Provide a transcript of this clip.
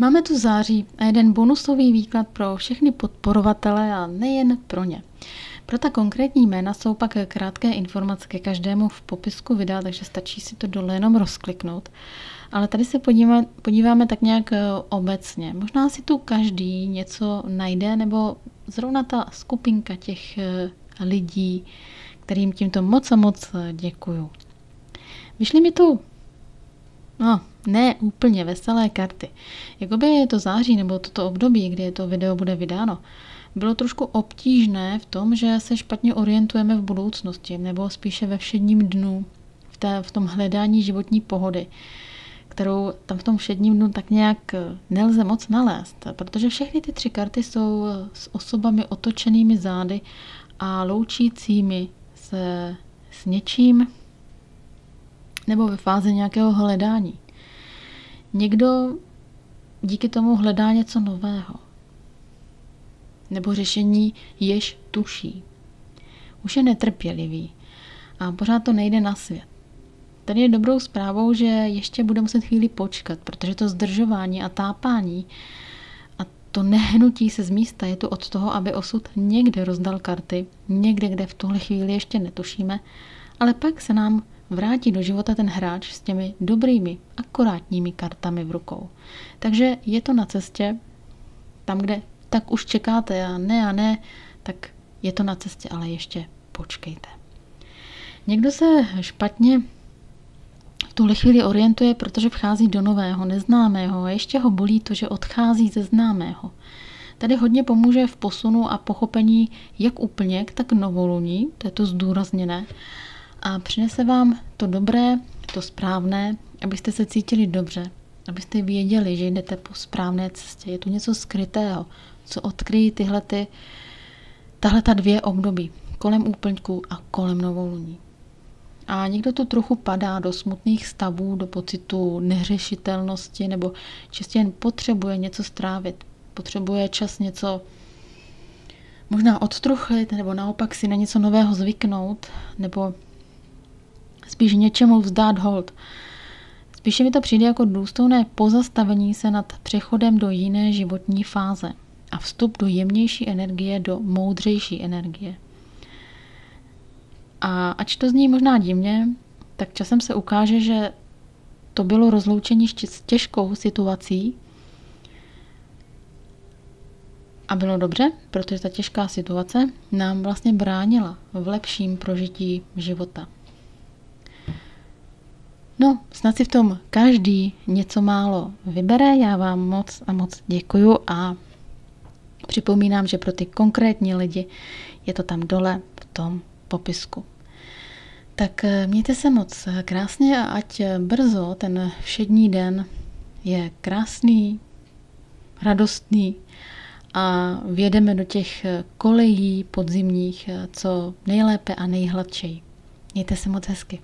Máme tu září a jeden bonusový výklad pro všechny podporovatele a nejen pro ně. Pro ta konkrétní jména jsou pak krátké informace ke každému v popisku videa, takže stačí si to dole jenom rozkliknout. Ale tady se podíváme, podíváme tak nějak eh, obecně. Možná si tu každý něco najde, nebo zrovna ta skupinka těch eh, lidí, kterým tímto moc a moc eh, děkuju. Vyšly mi tu no, ne úplně veselé karty. Jakoby je to září nebo toto období, kdy to video bude vydáno, bylo trošku obtížné v tom, že se špatně orientujeme v budoucnosti, nebo spíše ve všedním dnu, v, té, v tom hledání životní pohody, kterou tam v tom všedním dnu tak nějak nelze moc nalézt, protože všechny ty tři karty jsou s osobami otočenými zády a loučícími se s něčím nebo ve fázi nějakého hledání. Někdo díky tomu hledá něco nového. Nebo řešení jež tuší. Už je netrpělivý a pořád to nejde na svět. Tady je dobrou zprávou, že ještě bude muset chvíli počkat, protože to zdržování a tápání a to nehnutí se z místa je tu od toho, aby osud někde rozdal karty, někde, kde v tuhle chvíli ještě netušíme, ale pak se nám vrátí do života ten hráč s těmi dobrými, akorátními kartami v rukou. Takže je to na cestě, tam, kde tak už čekáte a ne a ne, tak je to na cestě, ale ještě počkejte. Někdo se špatně v tuhle chvíli orientuje, protože vchází do nového, neznámého a ještě ho bolí to, že odchází ze známého. Tady hodně pomůže v posunu a pochopení jak úplně, tak novoluní, to je to zdůrazněné, a přinese vám to dobré, to správné, abyste se cítili dobře, abyste věděli, že jdete po správné cestě. Je tu něco skrytého, co odkryjí tyhle ty, tahle ta dvě období, kolem úplňku a kolem novoluní. A někdo tu trochu padá do smutných stavů, do pocitu neřešitelnosti nebo čistě jen potřebuje něco strávit. Potřebuje čas něco možná odtruchlit nebo naopak si na něco nového zvyknout nebo spíš něčemu vzdát hold. Spíše mi to přijde jako důstojné pozastavení se nad přechodem do jiné životní fáze a vstup do jemnější energie, do moudřejší energie. A ač to zní možná divně, tak časem se ukáže, že to bylo rozloučení s těžkou situací a bylo dobře, protože ta těžká situace nám vlastně bránila v lepším prožití života. No, snad si v tom každý něco málo vybere. Já vám moc a moc děkuju a připomínám, že pro ty konkrétní lidi je to tam dole v tom popisku. Tak eh, mějte se moc krásně a ať brzo ten všední den je krásný, radostný a vědeme do těch kolejí podzimních co nejlépe a nejhladčej. Mějte se moc hezky.